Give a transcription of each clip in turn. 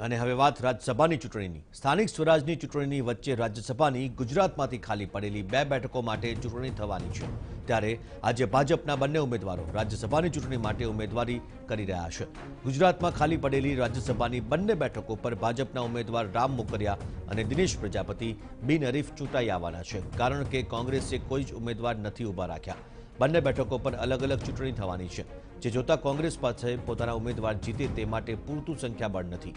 અને હવે વાત રાજ્યસભાની ચૂંટણીની સ્થાનિક સ્વરાજની ચૂંટણીની વચ્ચે રાજ્યસભાની ગુજરાતમાંથી ખાલી પડેલી બે બેઠકો માટે ચૂંટણી થવાની છે ત્યારે આજે ભાજપના બંને ઉમેદવારો રાજ્યસભાની ચૂંટણી માટે ઉમેદવારી કરી રહ્યા છે ગુજરાતમાં ખાલી પડેલી રાજ્યસભાની બંને બેઠકો પર ભાજપના ઉમેદવાર રામ મોકરિયા અને દિનેશ પ્રજાપતિ બિનહરીફ ચૂંટાઈ આવવાના છે કારણ કે કોંગ્રેસે કોઈ જ ઉમેદવાર નથી ઊભા રાખ્યા બંને બેઠકો પર અલગ અલગ ચૂંટણી થવાની છે જે જોતા કોંગ્રેસ પાસે પોતાના ઉમેદવાર જીતે તે માટે પૂરતું સંખ્યાબળ નથી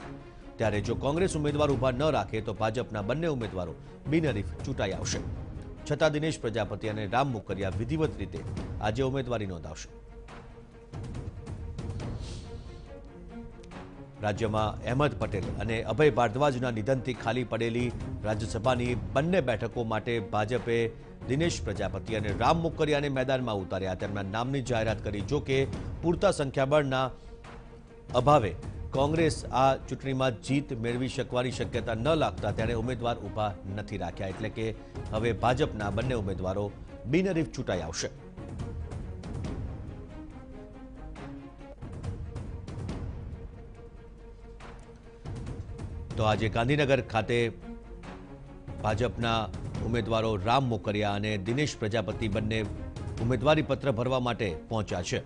ત્યારે જો કોંગ્રેસ ઉમેદવાર ઊભા ન રાખે તો ભાજપના બંને ઉમેદવારો બિનહરીફ ચૂંટાઈ આવશે છતાં દિનેશ પ્રજાપતિ અને રામ મુકરિયા વિધિવત રીતે આજે ઉમેદવારી નોંધાવશે રાજ્યમાં અહેમદ પટેલ અને અભય ભારદ્વાજના નિધનથી ખાલી પડેલી રાજ્યસભાની બંને બેઠકો માટે ભાજપે દિનેશ પ્રજાપતિ અને રામ મુકરિયાને મેદાનમાં ઉતાર્યા તેમના નામની જાહેરાત કરી જો કે પૂરતા સંખ્યાબળના અભાવે કોંગ્રેસ આ ચૂંટણીમાં જીત મેળવી શકવાની શક્યતા ન લાગતા તેણે ઉમેદવાર ઊભા નથી રાખ્યા એટલે કે હવે ભાજપના બંને ઉમેદવારો બિનહરીફ ચૂંટાઈ આવશે તો આજે ગાંધીનગર ખાતે ભાજપના ઉમેદવારો રામ મોકરિયા અને દિનેશ પ્રજાપતિ બંને ઉમેદવારી પત્ર ભરવા માટે પહોંચ્યા છે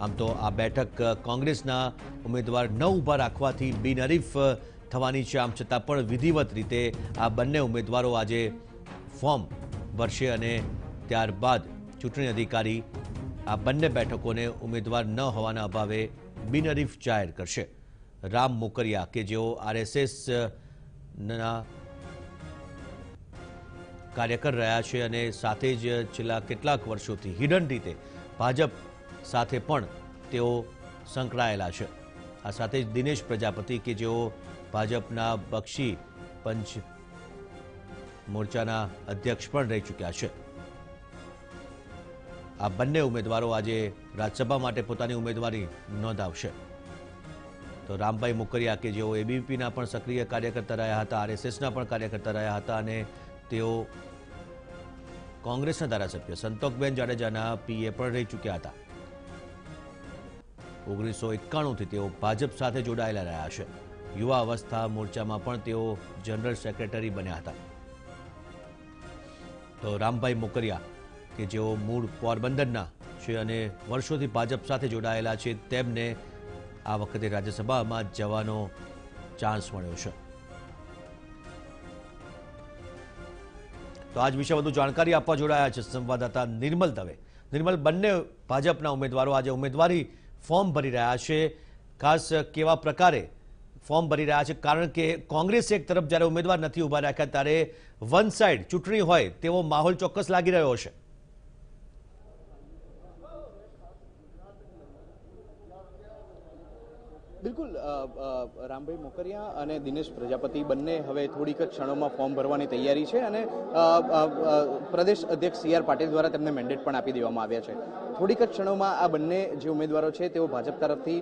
આમ તો આ બેઠક કોંગ્રેસના ઉમેદવાર ન ઊભા રાખવાથી બિનહરીફ થવાની છે આમ છતાં પણ વિધિવત રીતે આ બંને ઉમેદવારો આજે ફોર્મ ભરશે અને ત્યારબાદ ચૂંટણી અધિકારી આ બંને બેઠકોને ઉમેદવાર ન હોવાના અભાવે બિનહરીફ જાહેર કરશે રામ મોકરિયા કે જેઓ આરએસએસ ના કાર્યકર રહ્યા છે અને સાથે જ છેલ્લા કેટલાક વર્ષોથી હિડન રીતે ભાજપ સાથે પણ તેઓ સંકળાયેલા છે આ સાથે જ દિનેશ પ્રજાપતિ કે જેઓ ભાજપના બક્ષી પંચ મોરચાના અધ્યક્ષ પણ રહી ચૂક્યા છે આ બંને ઉમેદવારો આજે રાજ્યસભા માટે પોતાની ઉમેદવારી નોંધાવશે તો રામભાઈ મુકરિયા કે જેઓ એબીવીપીના પણ સક્રિય કાર્યકર્તા રહ્યા હતા આરએસએસના પણ કાર્યકર્તા રહ્યા હતા અને તેઓ કોંગ્રેસના ધારાસભ્ય સંતોકબેન જાડેજાના પીએ પણ રહી ચૂક્યા હતા ઓગણીસો એકાણુંથી તેઓ ભાજપ સાથે જોડાયેલા રહ્યા છે. યુવા અવસ્થા મોરચામાં પણ તેઓ જનરલ સેક્રેટરી બન્યા હતા. તો રામભાઈ મોકરિયા, કે જેઓ મૂળ પોરબંદરના છે અને વર્ષોથી ભાજપ સાથે જોડાયેલા છે, તેમને આ વખતે રાજ્યસભામાં જવાનો ચાન્સ મળ્યો છે. તો આજ વિશે વધુ જાણકારી આપવા જોડાયા છે સંવાદદાતા નિર્મલ દવે. નિર્મલ, બંને ભાજપના ઉમેદવારો આજે ઉમેદવારી ફોર્મ ભરી રહ્યા છે ખાસ કેવા પ્રકારે ફોર્મ ભરી રહ્યા છે કારણ કે કોંગ્રેસ એક તરફ જ્યારે ઉમેદવાર નથી ઉભા રાખ્યા ત્યારે વન સાઇડ ચૂંટણી હોય તેવો માહોલ ચોક્કસ લાગી રહ્યો છે બિલકુલ અ, અ, રામભાઈ મોકરિયા અને દિનેશ પ્રજાપતિ બંને હવે થોડીક જ ક્ષણોમાં ફોર્મ ભરવાની તૈયારી છે અને અ, અ, અ, પ્રદેશ અધ્યક્ષ સી આર પાટીલ દ્વારા તેમને મેન્ડેટ પણ આપી દેવામાં આવ્યા છે થોડીક જ ક્ષણોમાં આ બંને જે ઉમેદવારો છે તેઓ ભાજપ તરફથી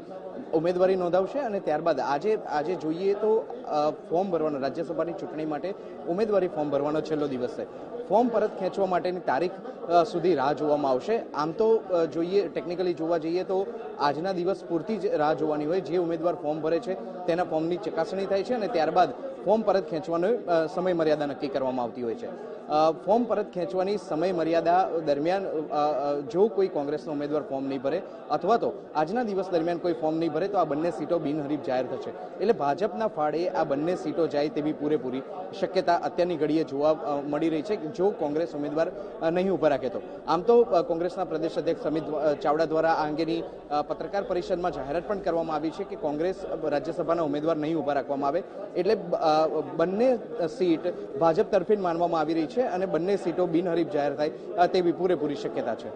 ઉમેદવારી નોંધાવશે અને ત્યારબાદ આજે આજે જોઈએ તો અ, ફોર્મ ભરવાનો રાજ્યસભાની ચૂંટણી માટે ઉમેદવારી ફોર્મ ભરવાનો છેલ્લો દિવસ છે ફોર્મ પરત ખેંચવા માટેની તારીખ અ, સુધી રાહ જોવામાં આવશે આમ તો અ, જોઈએ ટેકનિકલી જોવા જઈએ તો આજના દિવસ પૂરતી જ રાહ જોવાની હોય જે ઉમેદવાર ફોર્મ ભરે છે તેના ફોર્મની ચકાસણી થાય છે અને ત્યારબાદ ફોર્મ પરત ખેંચવાનો અ, સમય મર્યાદા નક્કી કરવામાં આવતી હોય છે અ, ફોર્મ પરત ખેંચવાની સમય મર્યાદા દરમિયાન અ, અ, જો કોઈ કોંગ્રેસનો ઉમેદવાર ફોર્મ નહીં ભરે અથવા તો આજના દિવસ દરમિયાન કોઈ ફોર્મ નહીં ભરે તો આ બંને સીટો બિનહરીફ જાહેર થશે એટલે ભાજપના ફાળે આ બંને સીટો જાય તેવી પૂરેપૂરી શક્યતા અત્યારની ઘડીએ જોવા અ, મળી રહી છે કે જો કોંગ્રેસ ઉમેદવાર અ, નહીં ઉભા રાખે તો આમ તો અ, કોંગ્રેસના પ્રદેશ અધ્યક્ષ અમિત અ, ચાવડા દ્વારા આ અંગેની અ, પત્રકાર પરિષદમાં જાહેરાત પણ કરવામાં આવી છે કે કોંગ્રેસ રાજ્યસભાના ઉમેદવાર નહીં ઉભા રાખવામાં આવે એટલે અ, બંને સીટ ભાજપ તરફી જ માનવામાં આવી રહી છે અને બંને સીટો બિનહરીફ જાહેર થાય અ, તેવી પૂરેપૂરી શક્યતા છે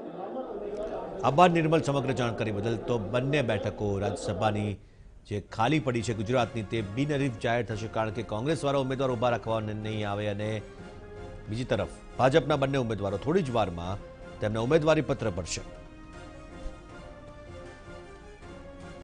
આભાર નિર્મલ સમગ્ર જાણકારી બદલ તો બંને બેઠકો રાજ્યસભાની જે ખાલી પડી છે ગુજરાતની તે બિનહરીફ જાહેર થશે કારણ કે કોંગ્રેસવાળા ઉમેદવાર ઊભા રાખવા નહીં આવે અને બીજી તરફ ભાજપના બંને ઉમેદવારો થોડી જ વારમાં તેમના ઉમેદવારી પત્ર ભરશે